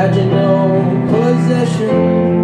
had no possession.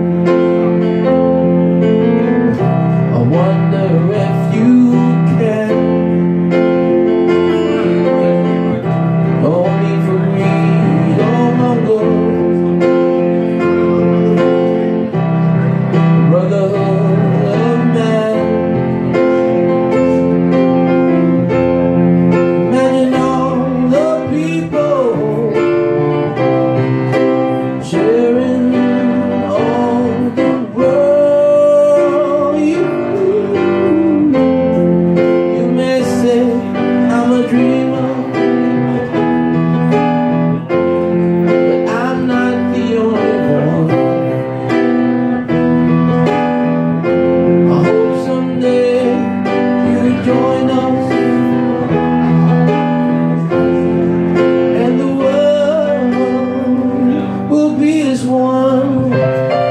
one.